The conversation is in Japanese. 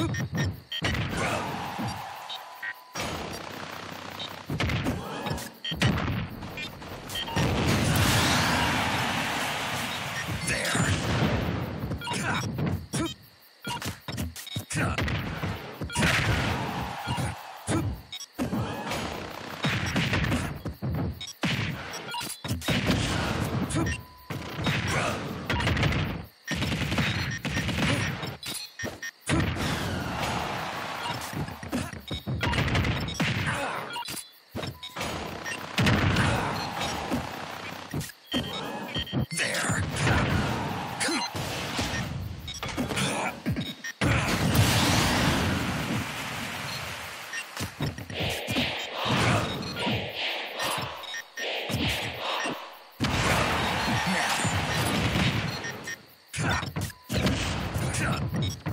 Huh. いい。